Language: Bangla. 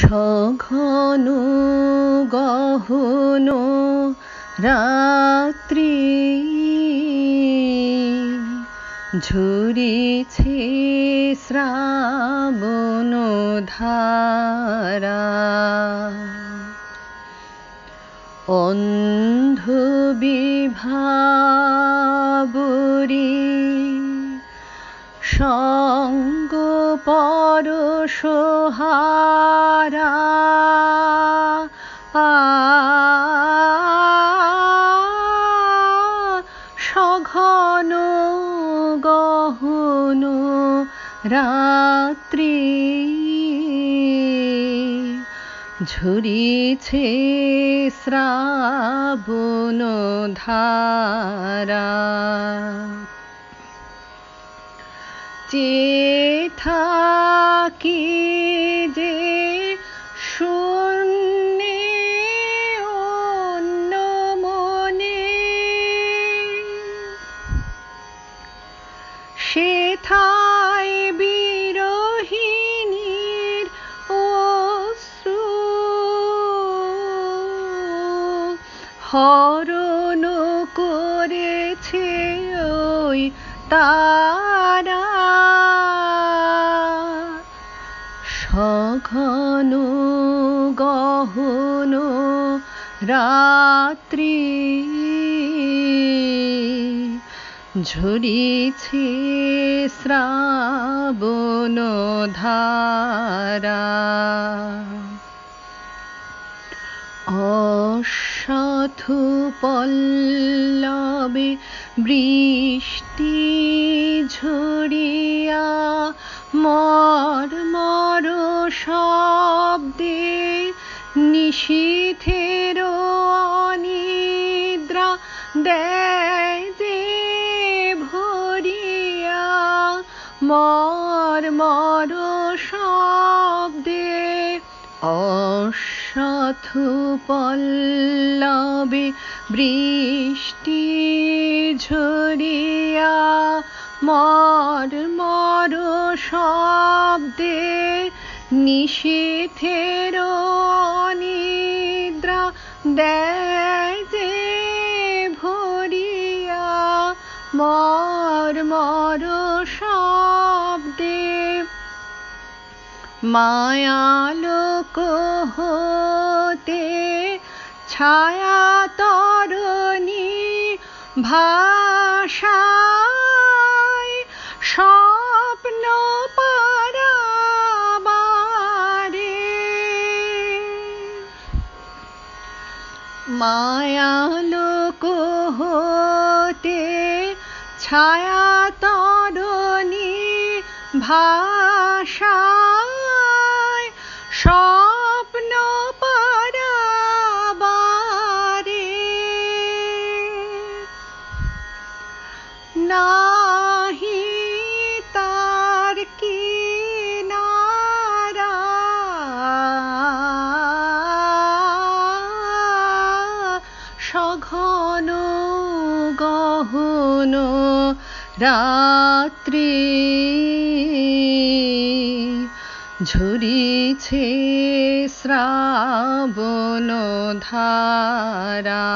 সঘন গহন রাত্রি ঝুরিছে শ্রাবণ ধারা। অন্ধ বিভাবরী সঙ্গ পরশহারা। সঘন গহন রাত্রি। ঝুরিছে শ্রাবণ ধারা। চেথাকি যে শূন্যে অন্য মনে। সে সেথায় বিরহিণীর অশ্রু। হরণ করেছে ওই তারা সঘন গহন রাত্রি ঝরিছে শ্রাবণ ধারা। অসাধু পল্লবে বৃষ্টি ঝরিয়া মর মর শব্দে নিশীথের অনিদ্রা দেয় যে ভরিয়া মর মর শব্দে অসাধু পল্লবে বৃষ্টি ঝরিয়া মর মর শব্দে নিষেধের অনিদ্রা দেয় যে ভরিয়া মর মর শব্দে। মায়ালোক হতে ছায়া তরণী ভাষায় মায়ালোক হতে ছায়া তরণী ভাষায় স্বপ্ন পারাবারে। নাহি সঘন গহন রাত্রি ঝুরিছে শ্রাবণ ধারা।